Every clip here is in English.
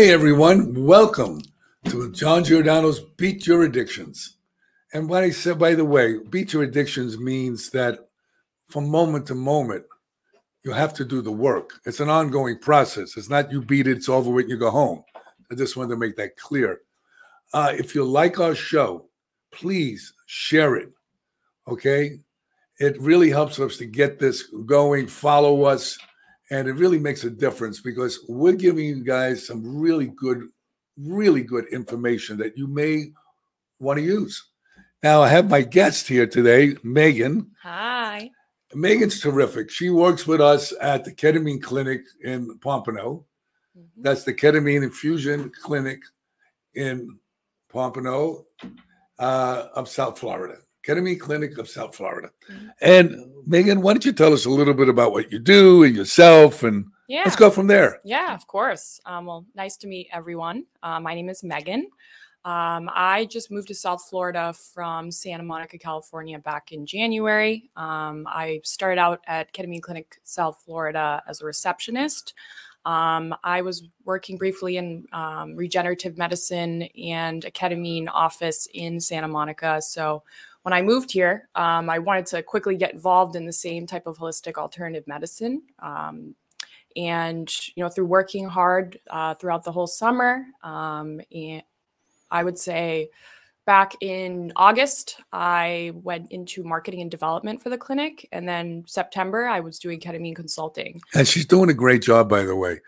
Hey everyone, welcome to John Giordano's Beat Your Addictions. And what I said, by the way, beat your addictions means that from moment to moment, you have to do the work. It's an ongoing process. It's not you beat it, it's over with, you go home. I just wanted to make that clear. Uh, if you like our show, please share it. Okay. It really helps us to get this going. Follow us. And it really makes a difference because we're giving you guys some really good, really good information that you may want to use. Now, I have my guest here today, Megan. Hi. Megan's terrific. She works with us at the ketamine clinic in Pompano. Mm-hmm. That's the ketamine infusion clinic in Pompano uh, of South Florida. Ketamine Clinic of South Florida. Mm-hmm. And Megan, why don't you tell us a little bit about what you do and yourself and yeah. let's go from there. Yeah, of course. Um, well, nice to meet everyone. Uh, my name is Megan. Um, I just moved to South Florida from Santa Monica, California back in January. Um, I started out at Ketamine Clinic South Florida as a receptionist. Um, I was working briefly in um, regenerative medicine and a ketamine office in Santa Monica. So when I moved here, um, I wanted to quickly get involved in the same type of holistic alternative medicine. Um, and you know, through working hard uh, throughout the whole summer, um, and I would say back in August, I went into marketing and development for the clinic. And then September, I was doing ketamine consulting. And she's doing a great job, by the way.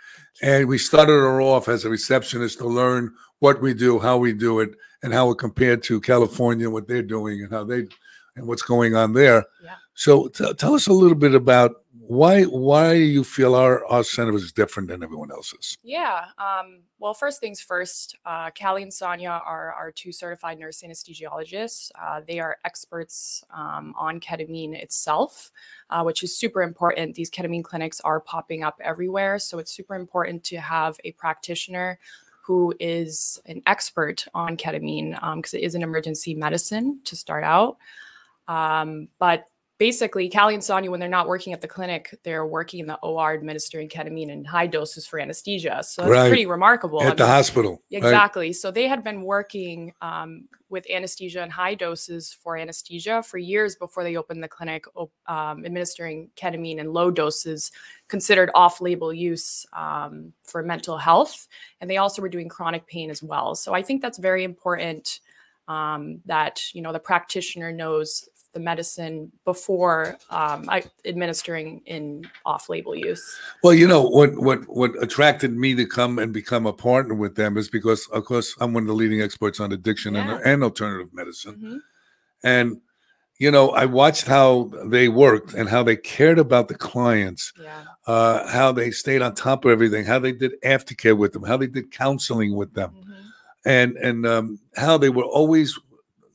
And we started her off as a receptionist to learn what we do, how we do it, and how it compared to California, what they're doing, and how they and what's going on there. Yeah. So tell us a little bit about why why you feel our our center is different than everyone else's. Yeah. Um, well, first things first. Uh, Callie and Sonia are our two certified nurse anesthesiologists. Uh, they are experts um, on ketamine itself, uh, which is super important. These ketamine clinics are popping up everywhere, so it's super important to have a practitioner who is an expert on ketamine because um, it is an emergency medicine to start out. Um, but basically, Callie and Sonia, when they're not working at the clinic, they're working in the OR administering ketamine in high doses for anesthesia. So that's right. pretty remarkable. At I the hospital. Exactly. Right. So they had been working um, with anesthesia and high doses for anesthesia for years before they opened the clinic, um, administering ketamine in low doses, considered off label use um, for mental health. And they also were doing chronic pain as well. So I think that's very important. Um, that you know the practitioner knows the medicine before um, administering in off-label use. Well, you know what what what attracted me to come and become a partner with them is because, of course, I'm one of the leading experts on addiction yeah. and, and, alternative medicine, mm-hmm. and you know I watched how they worked and how they cared about the clients, yeah. uh, how they stayed on top of everything, how they did aftercare with them, how they did counseling with them, mm-hmm. and and um, how they were always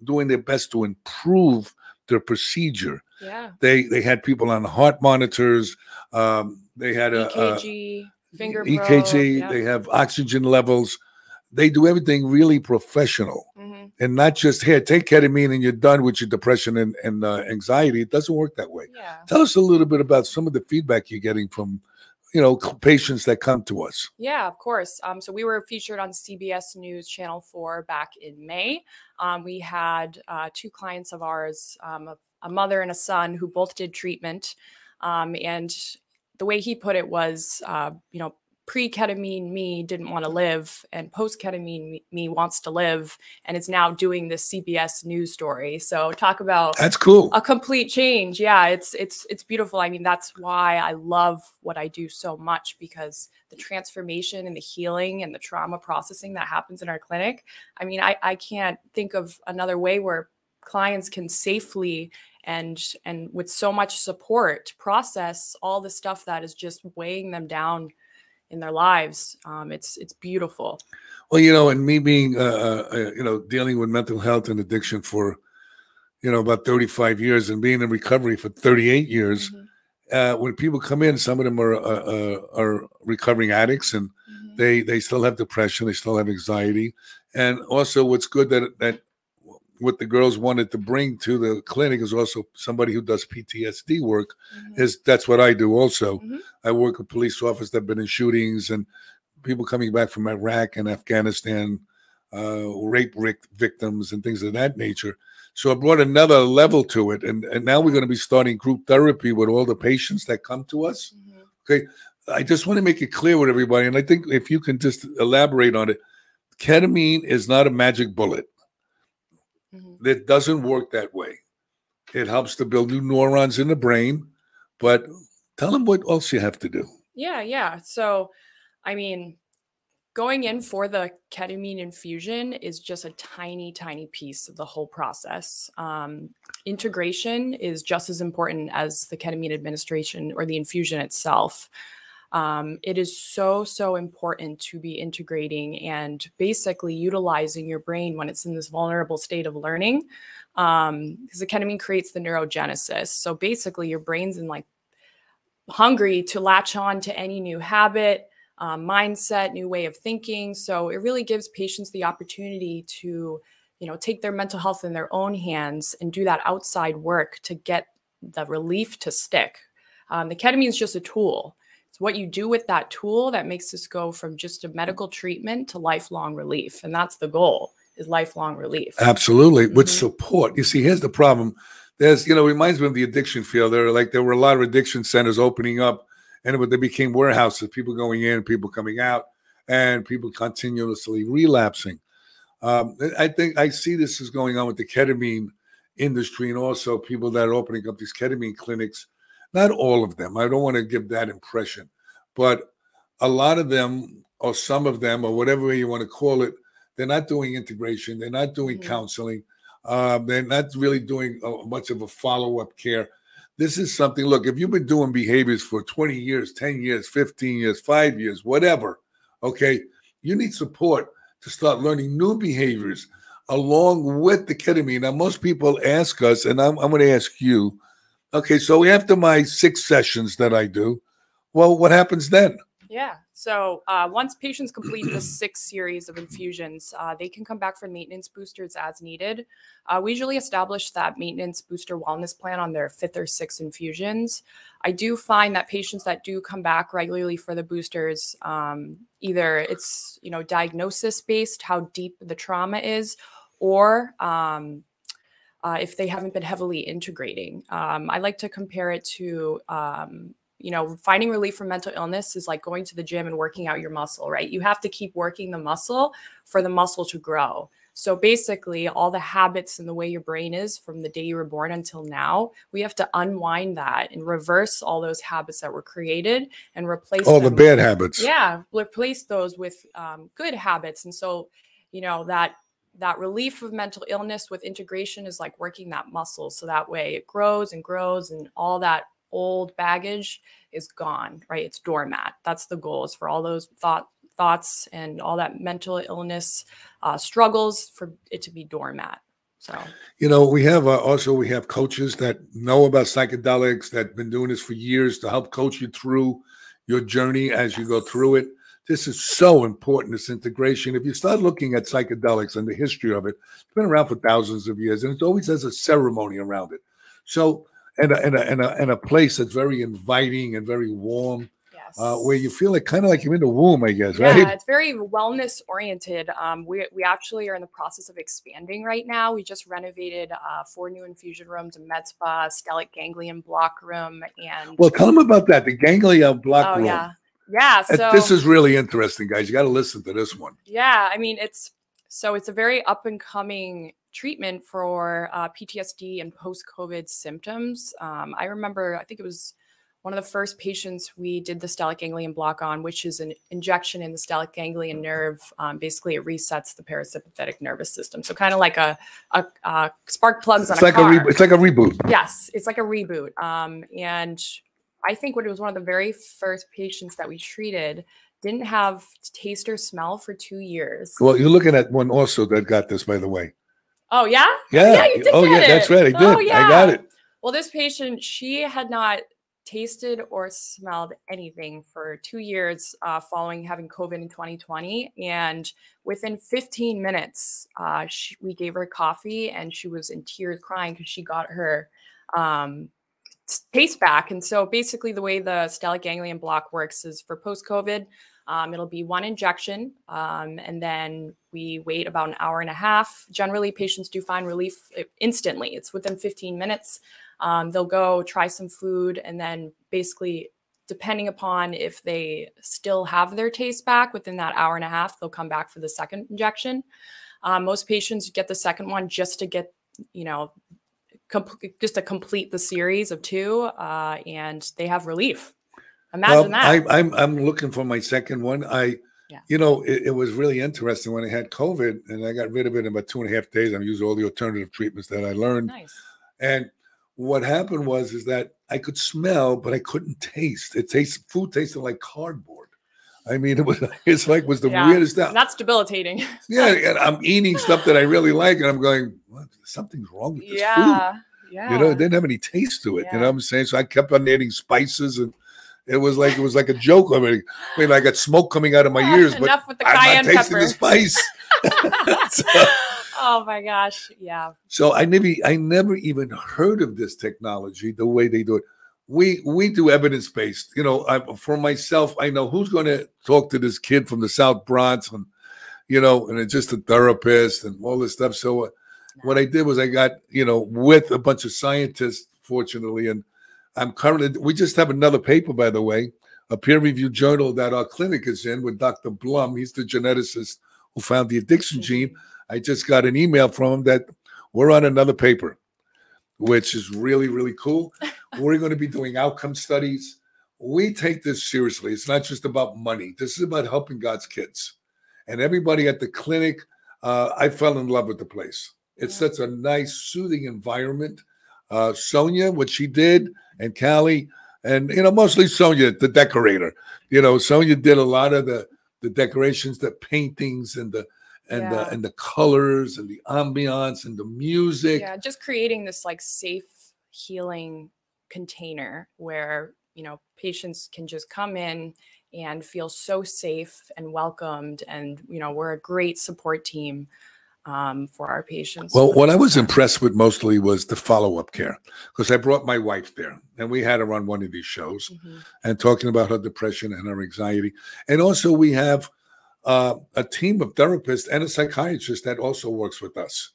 doing their best to improve their procedure. Yeah. They they had people on heart monitors. Um, they had a EKG, a, finger EKG. They have oxygen levels. They do everything really professional, mm-hmm. and not just here. Take ketamine and you're done with your depression and, and uh, anxiety. It doesn't work that way. Yeah. Tell us a little bit about some of the feedback you're getting from you know patients that come to us. Yeah of course um, so we were featured on cbs news channel 4 back in may. Um, we had uh, two clients of ours um, a, a, mother and a son who both did treatment. Um, and the way he put it was uh, you know pre-ketamine me didn't want to live and post-ketamine me wants to live and is now doing this CBS news story. So talk about That's cool. A complete change. Yeah, it's it's it's beautiful. I mean, that's why I love what I do so much because the transformation and the healing and the trauma processing that happens in our clinic. I mean, I I can't think of another way where clients can safely and and with so much support process all the stuff that is just weighing them down in their lives. Um, it's it's beautiful. Well, you know, and me being uh, uh, uh, you know dealing with mental health and addiction for you know about 35 years and being in recovery for 38 years. Mm-hmm. Uh, when people come in, some of them are uh, uh are recovering addicts, and mm-hmm. they they still have depression, they still have anxiety, and also what's good that that what the girls wanted to bring to the clinic is also somebody who does PTSD work. Mm-hmm. Is that's what I do also. Mm-hmm. I work with police officers that've been in shootings and people coming back from Iraq and Afghanistan, uh, rape victims and things of that nature. So it brought another level to it, and and now we're going to be starting group therapy with all the patients that come to us. Mm-hmm. Okay, I just want to make it clear with everybody, and I think if you can just elaborate on it, ketamine is not a magic bullet. Mm-hmm. It doesn't work that way. It helps to build new neurons in the brain, but tell them what else you have to do. Yeah, yeah. So, I mean, going in for the ketamine infusion is just a tiny, tiny piece of the whole process. Um, integration is just as important as the ketamine administration or the infusion itself. Um, it is so, so important to be integrating and basically utilizing your brain when it's in this vulnerable state of learning. Because um, ketamine creates the neurogenesis. So basically, your brain's in like hungry to latch on to any new habit, um, mindset, new way of thinking. So it really gives patients the opportunity to, you know, take their mental health in their own hands and do that outside work to get the relief to stick. Um, the ketamine is just a tool. It's what you do with that tool that makes this go from just a medical treatment to lifelong relief, and that's the goal: is lifelong relief. Absolutely, mm -hmm. with mm-hmm. support. You see, here's the problem. There's, you know, reminds me of the addiction field. There, like, there were a lot of addiction centers opening up and they became warehouses, people going in, people coming out, and people continuously relapsing. Um, I think I see this is going on with the ketamine industry and also people that are opening up these ketamine clinics. Not all of them. I don't want to give that impression, but a lot of them, or some of them, or whatever you want to call it, they're not doing integration. They're not doing mm-hmm. counseling. Uh, they're not really doing uh, much of a follow up care. This is something, look, if you've been doing behaviors for 20 years, 10 years, 15 years, five years, whatever, okay, you need support to start learning new behaviors along with the ketamine. Now, most people ask us, and I'm, I'm going to ask you, okay, so after my six sessions that I do, well, what happens then? Yeah. So uh, once patients complete the six series of infusions, uh, they can come back for maintenance boosters as needed. Uh, we usually establish that maintenance booster wellness plan on their fifth or sixth infusions. I do find that patients that do come back regularly for the boosters, um, either it's you know diagnosis based, how deep the trauma is, or um, uh, if they haven't been heavily integrating. Um, I like to compare it to um, you know, finding relief from mental illness is like going to the gym and working out your muscle, right? You have to keep working the muscle for the muscle to grow. So basically, all the habits and the way your brain is from the day you were born until now, we have to unwind that and reverse all those habits that were created and replace all the bad habits. Yeah, replace those with um, good habits. And so, you know, that that relief of mental illness with integration is like working that muscle, so that way it grows and grows, and all that old baggage is gone, right? It's doormat. That's the goal is for all those thought thoughts and all that mental illness uh, struggles for it to be doormat. So, you know, we have uh, also we have coaches that know about psychedelics that have been doing this for years to help coach you through your journey as yes. you go through it. This is so important, this integration. If you start looking at psychedelics and the history of it, it's been around for thousands of years and it always has a ceremony around it. So and a, and a, and a, and a place that's very inviting and very warm. Uh, where you feel like kind of like you're in the womb, I guess, right? Yeah, it's very wellness oriented. Um, we, we actually are in the process of expanding right now. We just renovated uh, four new infusion rooms, a med spa, stellate ganglion block room, and well, tell them about that. The ganglion block oh, room. Yeah, yeah. So this is really interesting, guys. You got to listen to this one. Yeah, I mean, it's so it's a very up and coming treatment for uh, PTSD and post COVID symptoms. Um, I remember, I think it was one of the first patients we did the stellate ganglion block on, which is an injection in the stellate ganglion nerve. Um, basically, it resets the parasympathetic nervous system. So, kind of like a, a, a, spark plugs it's on like a car. A it's like a reboot. Yes, it's like a reboot. Um, and I think when it was one of the very first patients that we treated, didn't have taste or smell for two years. Well, you're looking at one also that got this, by the way. Oh yeah. Yeah. Yeah, you did oh yeah, it. that's right. I did. Oh, yeah. I got it. Well, this patient, she had not tasted or smelled anything for two years uh, following having COVID in 2020. And within 15 minutes, uh, she, we gave her coffee and she was in tears crying because she got her um, taste back. And so basically, the way the stellate ganglion block works is for post COVID, Um, it'll be one injection, um, and then we wait about an hour and a half. Generally, patients do find relief uh, instantly. It's within 15 minutes. Um, they'll go try some food, and then basically, depending upon if they still have their taste back within that hour and a half, they'll come back for the second injection. Um, most patients get the second one just to get, you know, just to complete the series of two, uh, and they have relief. Imagine well, that. I, I'm I'm looking for my second one. I, yeah. you know, it, it, was really interesting when I had COVID, and I got rid of it in about two and a half days. I used all the alternative treatments that I learned. Nice. And what happened was is that I could smell, but I couldn't taste. It tastes food tasted like cardboard. I mean, it was it's like was the yeah, weirdest stuff. That's debilitating. yeah, and I'm eating stuff that I really like, and I'm going, what? something's wrong with this yeah, food. Yeah. You know, it didn't have any taste to it. Yeah. You know what I'm saying? So I kept on adding spices and it was like it was like a joke already. I mean, I got smoke coming out of my ears, but I'm not tasting pepper. the spice. so, oh my gosh, yeah. So I never, I never even heard of this technology the way they do it. We we do evidence based. You know, I, for myself, I know who's going to talk to this kid from the South Bronx, and you know, and it's just a therapist and all this stuff. So uh, what I did was I got you know with a bunch of scientists, fortunately, and I'm currently, we just have another paper, by the way, a peer reviewed journal that our clinic is in with Dr. Blum. He's the geneticist who found the addiction gene. I just got an email from him that we're on another paper, which is really, really cool. We're going to be doing outcome studies. We take this seriously. It's not just about money, this is about helping God's kids. And everybody at the clinic, uh, I fell in love with the place. It's yeah. such a nice, soothing environment. Uh, Sonia, what she did, and Callie, and you know mostly Sonia, the decorator. You know, Sonia did a lot of the the decorations, the paintings, and the and yeah. the and the colors and the ambiance and the music. Yeah, just creating this like safe healing container where you know patients can just come in and feel so safe and welcomed and you know we're a great support team um, for our patients. Well, what I was impressed with mostly was the follow up care because I brought my wife there and we had her on one of these shows mm-hmm. and talking about her depression and her anxiety. And also, we have uh, a team of therapists and a psychiatrist that also works with us.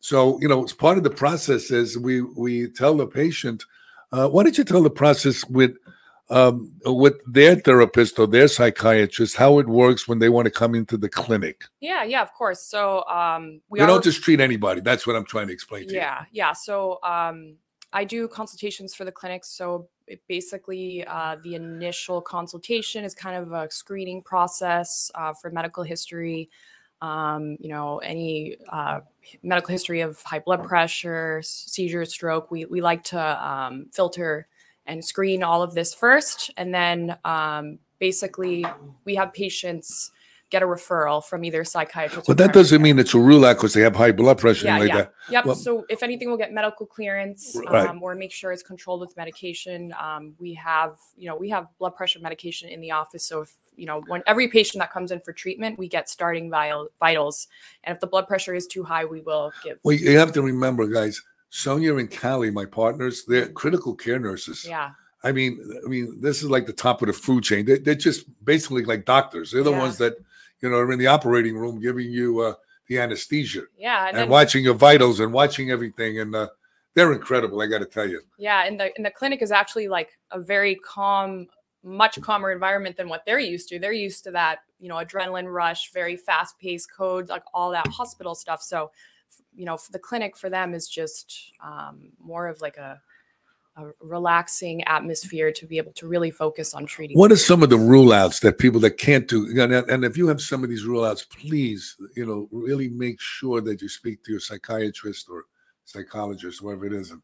So, you know, it's part of the process is we we tell the patient, uh, why don't you tell the process with um, with their therapist or their psychiatrist how it works when they want to come into the clinic. Yeah, yeah, of course. So um, we you don't just treat anybody. That's what I'm trying to explain to yeah, you. Yeah, yeah. So um, I do consultations for the clinics. So basically, uh, the initial consultation is kind of a screening process uh, for medical history. Um, you know, any uh, medical history of high blood pressure, seizure, stroke. We we like to um, filter and screen all of this first. And then um, basically, we have patients get a referral from either psychiatrist. But that doesn't mean it's a rule out because they have high blood pressure yeah, like yeah. that. Yep. Well, so if anything, we'll get medical clearance right. um, or make sure it's controlled with medication. Um, we have, you know, we have blood pressure medication in the office. So if you know, when every patient that comes in for treatment, we get starting vital, vitals, and if the blood pressure is too high, we will give. Well, you have to remember, guys Sonia and Callie, my partners, they're critical care nurses. Yeah. I mean, I mean, this is like the top of the food chain. They, are just basically like doctors. They're the yeah. ones that, you know, are in the operating room giving you uh, the anesthesia. Yeah, and, and watching your vitals and watching everything, and uh, they're incredible. I got to tell you. Yeah, and the and the clinic is actually like a very calm, much calmer environment than what they're used to. They're used to that, you know, adrenaline rush, very fast paced code, like all that hospital stuff. So you know, the clinic for them is just um, more of like a, a, relaxing atmosphere to be able to really focus on treating. What are some of the rule outs that people that can't do? And if you have some of these rule outs, please, you know, really make sure that you speak to your psychiatrist or psychologist, whoever it is, and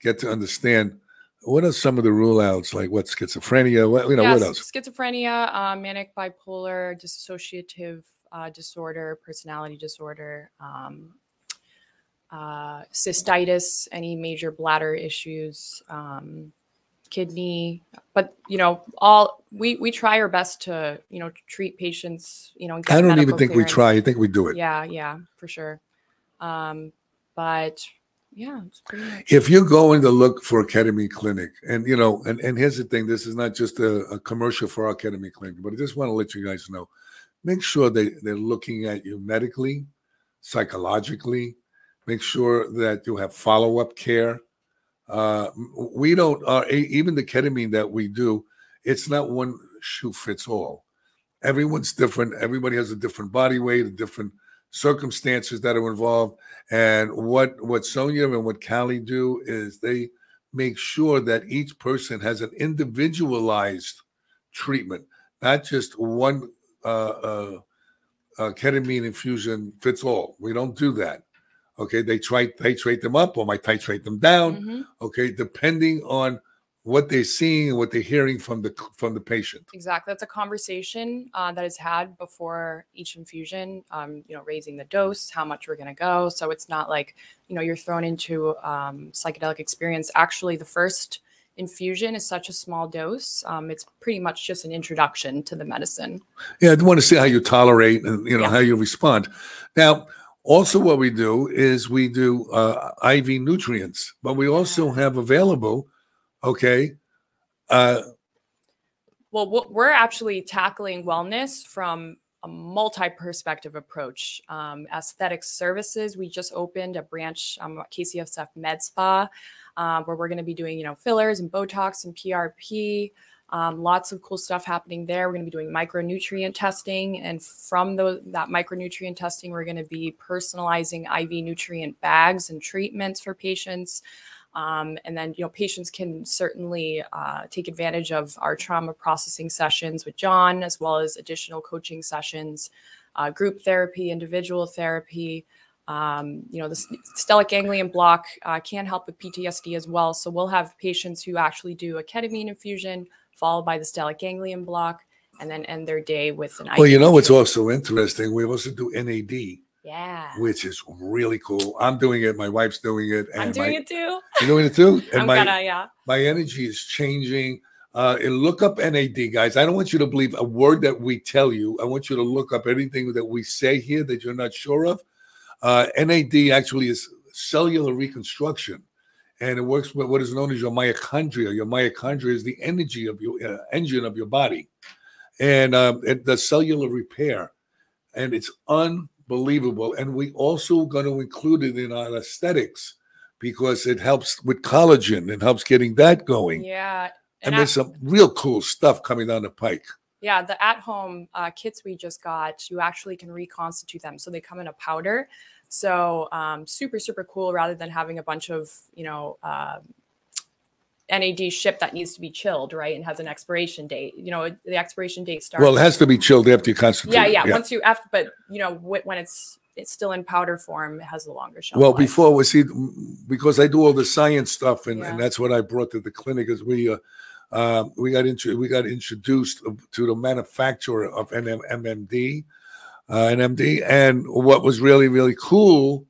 get to understand what are some of the rule outs like what schizophrenia what you know what else schizophrenia uh, manic bipolar dissociative uh, disorder personality disorder um, uh, cystitis, any major bladder issues, um, kidney. But you know, all we we try our best to you know treat patients. You know, I don't even think clearance. we try. I think we do it. Yeah, yeah, for sure. Um, but Yeah, it's pretty much. if you're going to look for a ketamine clinic, and you know, and, and here's the thing, this is not just a, a commercial for our ketamine clinic, but I just want to let you guys know, make sure they, they're looking at you medically, psychologically, make sure that you have follow-up care. Uh, we don't, uh, even the ketamine that we do, it's not one shoe fits all. Everyone's different. Everybody has a different body weight, a different circumstances that are involved. And what what Sonia and what Callie do is they make sure that each person has an individualized treatment, not just one uh, uh, uh, ketamine infusion fits all. We don't do that. Okay, they try titrate them up or might titrate them down. Mhm. Okay, depending on what they're seeing and what they're hearing from the from the patient. Exactly. That's a conversation uh, that is had before each infusion. Um, you know, raising the dose, how much we're going to go. So it's not like you know you're thrown into um, psychedelic experience. Actually, the first infusion is such a small dose. Um, it's pretty much just an introduction to the medicine. Yeah, I want to see how you tolerate and you know Yeah. how you respond. Now, also what we do is we do uh, IV nutrients, but we also have available, okay, uh, Well, we're actually tackling wellness from a multi-perspective approach. Um, aesthetic services. We just opened a branch, um, at KCSF Med Spa, um, where we're going to be doing, you know, fillers and Botox and PRP. Um, lots of cool stuff happening there. We're going to be doing micronutrient testing, and from those, that micronutrient testing, we're going to be personalizing IV nutrient bags and treatments for patients. Um, and then, you know, patients can certainly uh, take advantage of our trauma processing sessions with John, as well as additional coaching sessions, uh, group therapy, individual therapy. Um, you know, the stellate ganglion block uh, can help with PTSD as well. So we'll have patients who actually do a ketamine infusion, followed by the stellate ganglion block, and then end their day with an. well, you know what's also interesting? We also do NAD, Yeah, which is really cool. I'm doing it. My wife's doing it. And I'm doing my, it too. You're doing it too. And I'm my gonna, yeah. my energy is changing. Uh, and look up NAD, guys. I don't want you to believe a word that we tell you. I want you to look up anything that we say here that you're not sure of. Uh, NAD actually is cellular reconstruction, and it works with what is known as your mitochondria. Your mitochondria is the energy of your uh, engine of your body, and um, it does cellular repair, and it's unbelievable. And we also going to include it in our aesthetics because it helps with collagen and helps getting that going. Yeah. And at- there's some real cool stuff coming down the pike. Yeah, the at-home uh, kits we just got, you actually can reconstitute them, so they come in a powder. So um, super, super cool. Rather than having a bunch of you know uh, NAD ship that needs to be chilled, right, and has an expiration date. You know, the expiration date starts. Well, it has to be chilled after you constitute. yeah, it, yeah, Once you after, but you know when it's it's still in powder form, it has a longer shelf Well, life. before we see, because I do all the science stuff, and, Yeah. and that's what I brought to the clinic. Is we uh, uh, we got into we got introduced to the manufacturer of NM, Uh, NMD, and what was really really cool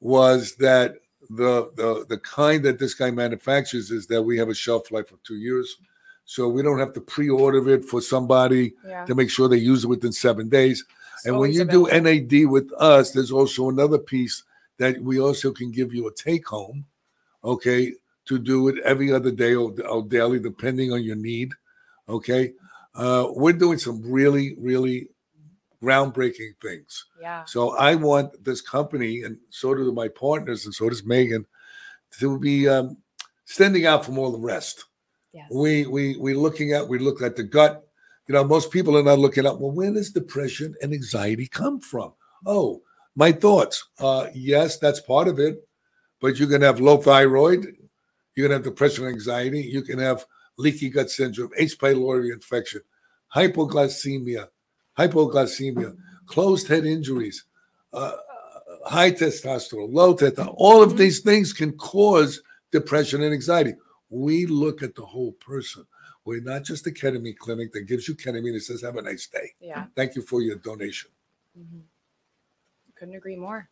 was that the the the kind that this guy manufactures is that we have a shelf life of two years, so we don't have to pre-order it for somebody yeah, to make sure they use it within seven days. it's And when you do. NAD with us, there's also another piece that we also can give you a take home, okay, to do it every other day or, or daily, depending on your need. Okay. Uh, we're doing some really, really groundbreaking things. yeah, So I want this company, and so do my partners, and so does Megan, to be um, standing out from all the rest. Yes, we we we looking at we look at the gut. You know most people are not looking at well where does depression and anxiety come from? Oh my thoughts. Uh yes that's part of it but you can have low thyroid you can have depression and anxiety you can have leaky gut syndrome h pylori infection hypoglycemia hypoglycemia closed head injuries uh, high testosterone low testosterone all of Mhm. these things can cause depression and anxiety we look at the whole person. We're not just a ketamine clinic that gives you ketamine and says, have a nice day. yeah. Thank you for your donation. Mhm. Couldn't agree more.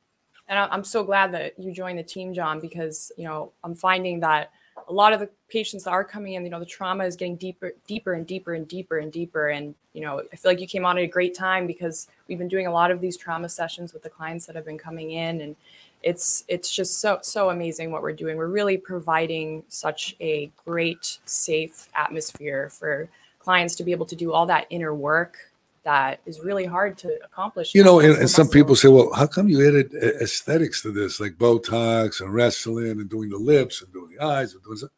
And I'm so glad that you joined the team, John, because you know I'm finding that a lot of the patients that are coming in, you know, the trauma is getting deeper, deeper and deeper and deeper and deeper. And you know, I feel like you came on at a great time because we've been doing a lot of these trauma sessions with the clients that have been coming in, and it's it's just so so amazing what we're doing. We're really providing such a great, safe atmosphere for clients to be able to do all that inner work that is really hard to accomplish. You know, and, and some people say, well, how come you added aesthetics to this, like Botox and Restylane and doing the lips and doing the eyes and doing that?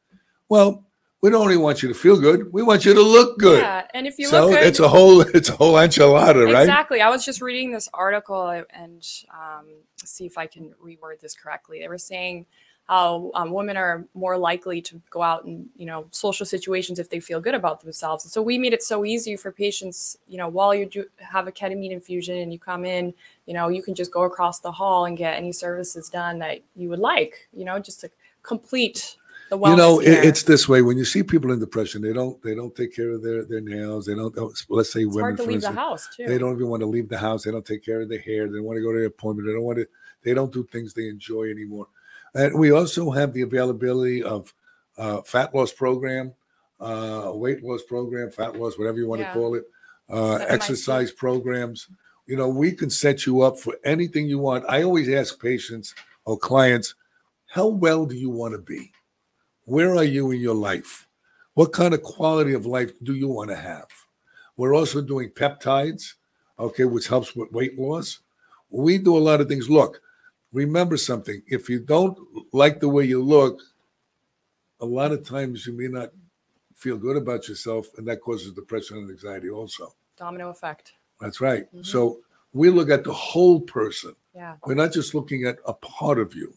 Well, we don't only want you to feel good; we want you to look good. Yeah, and if you so look good, it's a whole it's a whole enchilada, right? Exactly. I was just reading this article and um, see if I can reword this correctly. They were saying how um, women are more likely to go out and you know social situations if they feel good about themselves. And so we made it so easy for patients. You know, while you do have a ketamine infusion and you come in, you know, you can just go across the hall and get any services done that you would like. You know, just to complete the you know wellness it, it's this way when you see people in depression they don't they don't take care of their their nails they don't oh, let's say It's women hard to leave the house too. they don't even want to leave the house they don't take care of their hair they don't want to go to their appointment they don't want to they don't do things they enjoy anymore and we also have the availability of uh, fat loss program uh, weight loss program fat loss whatever you want Yeah. to call it uh, exercise programs you know we can set you up for anything you want i always ask patients or clients how well do you want to be where are you in your life? What kind of quality of life do you want to have? We're also doing peptides, okay, which helps with weight loss. We do a lot of things. Look, remember something. If you don't like the way you look, a lot of times you may not feel good about yourself, and that causes depression and anxiety also. Domino effect. That's right. Mhm. So we look at the whole person. Yeah. We're not just looking at a part of you.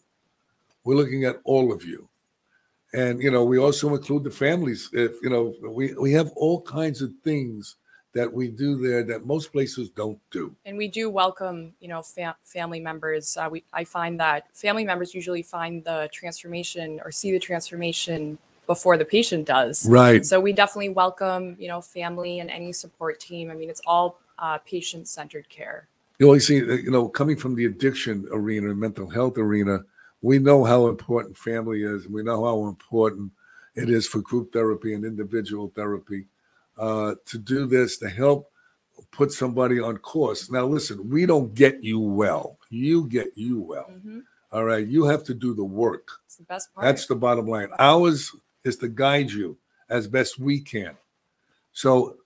We're looking at all of you. And you know, we also include the families. If you know, we we have all kinds of things that we do there that most places don't do. and we do welcome you know fam- family members. Uh, we i find that family members usually find the transformation or see the transformation before the patient does. Right. so we definitely welcome you know family and any support team. I mean it's all uh, patient centered care You you see, you know, coming from the addiction arena, mental health arena, we know how important family is, and we know how important it is for group therapy and individual therapy uh, to do this to help put somebody on course. Now, listen, we don't get you well; you get you well. Mhm. All right, you have to do the work. it's the best part That's the bottom line. Ours is to guide you as best we can. So,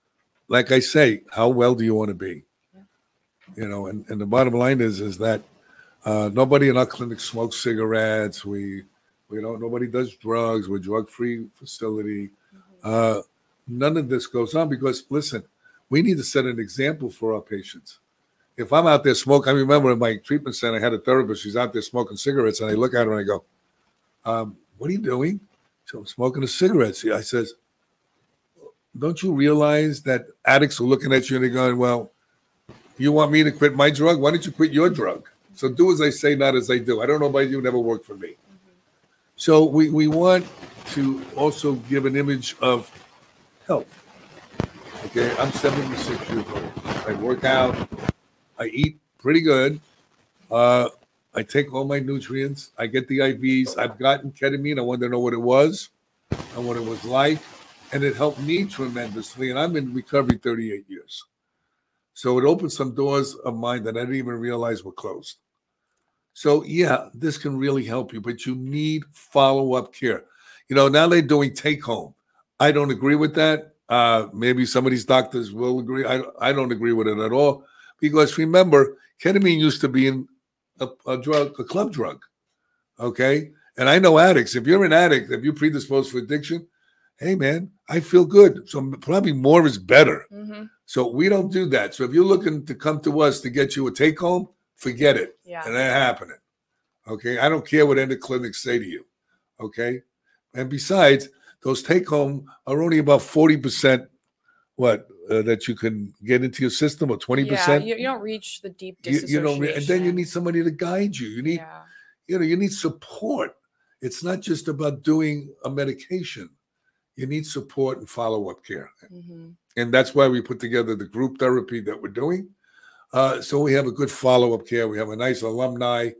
like I say, how well do you want to be? Yeah. You know, and, and the bottom line is is that uh, nobody in our clinic smokes cigarettes. We we don't. Nobody does drugs. We're drug free facility. Uh, none of this goes on because listen, we need to set an example for our patients. If I'm out there smoking, I remember in my treatment center, I had a therapist. She's out there smoking cigarettes, and I look at her and I go, um, "What are you doing?" So I'm smoking a cigarette. See, I says, "Don't you realize that addicts are looking at you and they're going, well, you want me to quit my drug? Why don't you quit your drug?" So do as I say, not as I do. I don't know about you, never worked for me. So we, we want to also give an image of health. Okay, I'm 76 years old. I work out. I eat pretty good. Uh, I take all my nutrients. I get the IVs. I've gotten ketamine. I wanted to know what it was and what it was like. And it helped me tremendously. And I'm in recovery 38 years. So it opened some doors of mine that I didn't even realize were closed. So yeah, this can really help you, but you need follow-up care. You know, now they're doing take home. I don't agree with that. Uh, maybe some of these doctors will agree. I, I don't agree with it at all because remember, ketamine used to be in a, a drug, a club drug. Okay. And I know addicts. If you're an addict, if you're predisposed for addiction, hey man, I feel good. So probably more is better. Mhm. So we don't do that. So if you're looking to come to us to get you a take home, forget it. yeah And that happening. Okay. I don't care what end clinics say to you. Okay. And besides, those take home are only about 40% what uh, that you can get into your system or 20%. yeah you, you don't reach the deep you, you know, and then you need somebody to guide you. You need, yeah you know, you need support. It's not just about doing a medication. You need support and follow-up care. hmm And that's why we put together the group therapy that we're doing. Uh, so we have a good follow-up care. We have a nice alumni,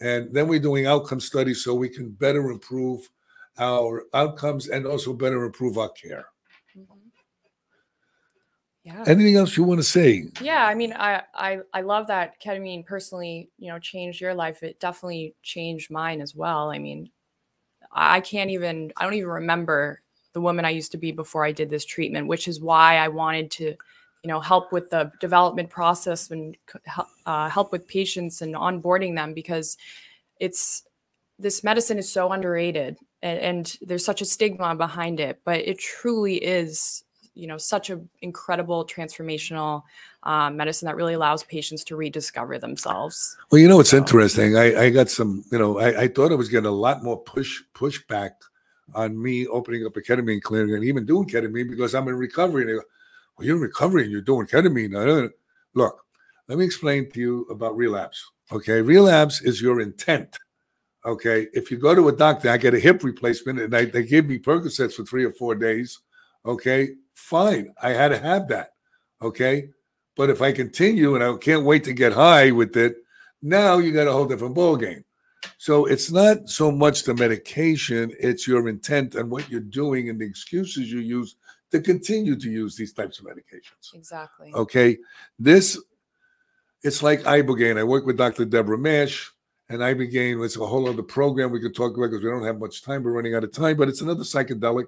and then we're doing outcome studies so we can better improve our outcomes and also better improve our care. Mhm. Yeah. Anything else you want to say? Yeah, I mean, I, I I love that ketamine personally, you know, changed your life. It definitely changed mine as well. I mean, I can't even I don't even remember the woman I used to be before I did this treatment, which is why I wanted to, you know, help with the development process and uh, help with patients and onboarding them because it's this medicine is so underrated and, and there's such a stigma behind it, but it truly is you know such an incredible transformational um, medicine that really allows patients to rediscover themselves. Well you know it's so. interesting? I, I got some you know I, I thought i was getting a lot more push pushback on me opening up a ketamine clinic and even doing ketamine because i'm in recovery and they go well you're in recovery and you're doing ketamine look let me explain to you about relapse okay? Relapse is your intent okay if you go to a doctor i get a hip replacement and I, they give me percocets for three or four days okay fine. I had to have that. Okay. But if I continue and I can't wait to get high with it, now you got a whole different ball game. So it's not so much the medication, it's your intent and what you're doing and the excuses you use to continue to use these types of medications. Exactly. Okay. This it's like Ibogaine. I work with Dr. Deborah Mash, and Ibogaine was a whole other program we could talk about because we don't have much time. We're running out of time, but it's another psychedelic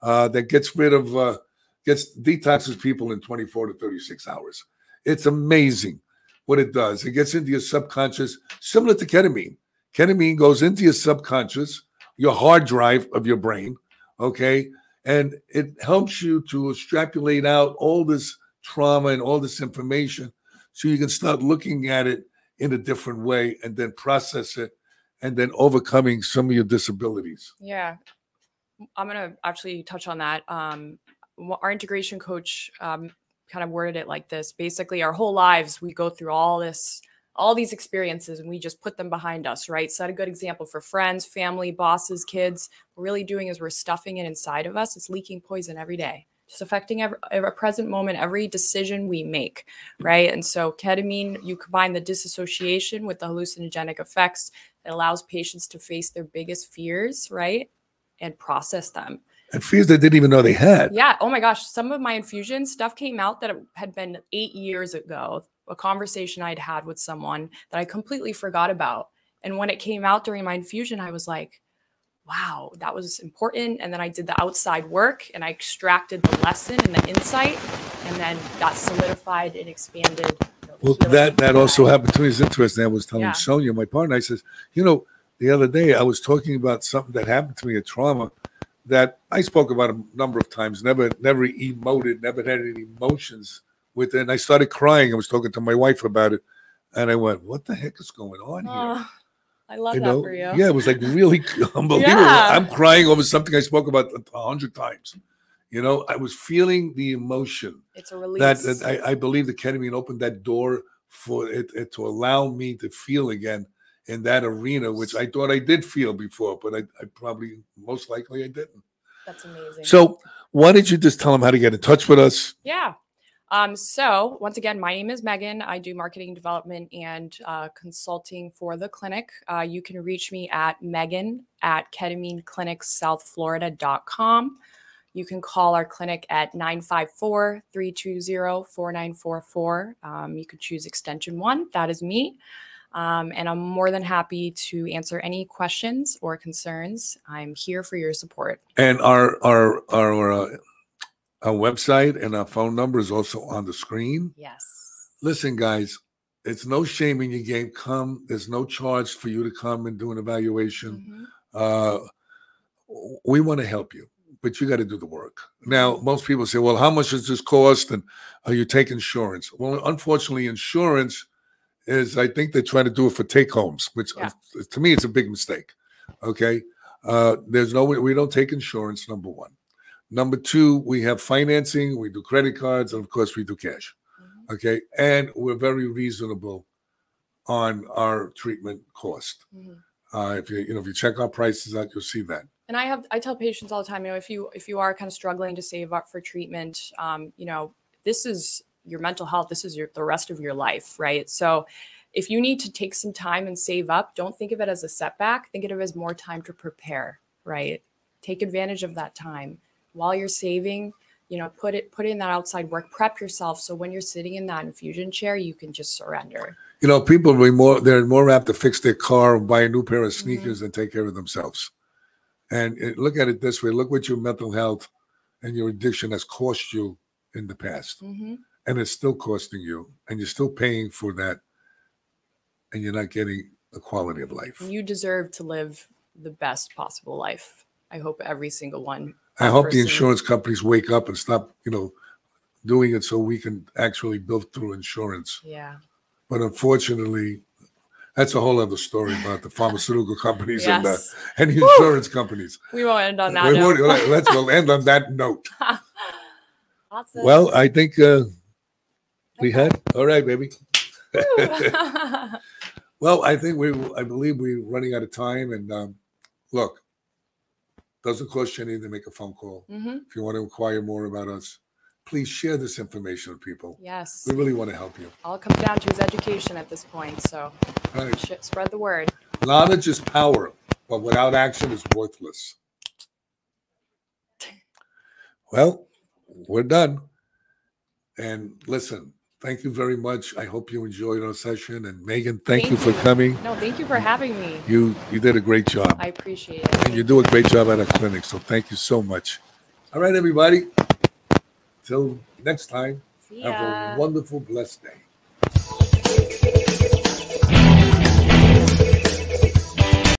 uh, that gets rid of uh, gets detoxes people in 24 to 36 hours. It's amazing what it does. It gets into your subconscious, similar to ketamine. Ketamine goes into your subconscious, your hard drive of your brain, okay? And it helps you to extrapolate out all this trauma and all this information so you can start looking at it in a different way and then process it and then overcoming some of your disabilities. Yeah. I'm going to actually touch on that. Um, our integration coach um, kind of worded it like this basically our whole lives we go through all this all these experiences and we just put them behind us right set a good example for friends family bosses kids what we're really doing is we're stuffing it inside of us it's leaking poison every day just affecting every, every present moment every decision we make right and so ketamine you combine the disassociation with the hallucinogenic effects that allows patients to face their biggest fears right and process them and fears they didn't even know they had. Yeah. Oh my gosh. Some of my infusion stuff came out that had been eight years ago, a conversation I'd had with someone that I completely forgot about. And when it came out during my infusion, I was like, wow, that was important. And then I did the outside work and I extracted the lesson and the insight, and then that solidified and expanded. Well, that that also happened to me. It's interesting. I was telling yeah. Sonia, my partner, I says, you know, the other day I was talking about something that happened to me, a trauma, that I spoke about a number of times, never never emoted, never had any emotions with it. And I started crying. I was talking to my wife about it. And I went, What the heck is going on here? Oh. I love you that know? for you. Yeah, it was like really unbelievable. Yeah. I'm crying over something I spoke about a hundred times. You know, I was feeling the emotion. It's a release. That, that I, I, believe the ketamine opened that door for it, it to allow me to feel again in that arena, which I thought I did feel before, but I, I probably most likely I didn't. That's amazing. So why did you just tell them how to get in touch with us? Yeah. Um, so once again, my name is Megan. I do marketing development and uh, consulting for the clinic. Uh, you can reach me at Megan at ketamineclinicsouthflorida.com. You can call our clinic at 954 320 4944. Um, you can choose extension one. That is me. Um, and I'm more than happy to answer any questions or concerns. I'm here for your support. And our our our, uh, our website and our phone number is also on the screen. Yes. Listen, guys, it's no shame in your game. Come. There's no charge for you to come and do an evaluation. Mm-hmm. Uh, we want to help you but you got to do the work. Now, most people say, well, how much does this cost? And are you take insurance? Well, unfortunately, insurance is I think they're trying to do it for take homes, which yeah. to me it's a big mistake. Okay, uh, there's no we don't take insurance. Number one. Number two, we have financing. We do credit cards, and of course, we do cash. Mm-hmm. Okay, and we're very reasonable on our treatment cost. Mm-hmm. Uh, if you you know if you check our prices out, you'll see that. And I have I tell patients all the time, you know, if you if you are kind of struggling to save up for treatment, um, you know, this is your mental health this is your the rest of your life right so if you need to take some time and save up don't think of it as a setback think of it as more time to prepare right take advantage of that time while you're saving you know, put it put in that outside work, prep yourself so when you're sitting in that infusion chair, you can just surrender. You know, people be more they're more apt to fix their car or buy a new pair of sneakers and take care of themselves. And it, look at it this way: look what your mental health and your addiction has cost you in the past, hmm and it's still costing you, and you're still paying for that, and you're not getting a quality of life. You deserve to live the best possible life. I hope every single one. I hope the insurance companies wake up and stop, you know, doing it so we can actually build through insurance. Yeah. But unfortunately, that's a whole other story about the pharmaceutical companies and the Yes. and the insurance companies. We won't end on that We note. won't- let's we'll end on that note. Awesome. Well, I think uh, we had all right, baby. Well, I think we I believe we're running out of time. And um, look, doesn't cost you anything to make a phone call. Mhm. If you want to inquire more about us, please share this information with people. Yes. We really want to help you. All comes down to is education at this point. So right. spread the word. Knowledge is power, but without action is worthless. Well, we're done. And listen, thank you very much. I hope you enjoyed our session. And Megan, thank, Thank you for coming. No, thank you for having me. You you did a great job. I appreciate it. And you do a great job at our clinic. So thank you so much. All right, everybody. Till next time, See have a wonderful, blessed day.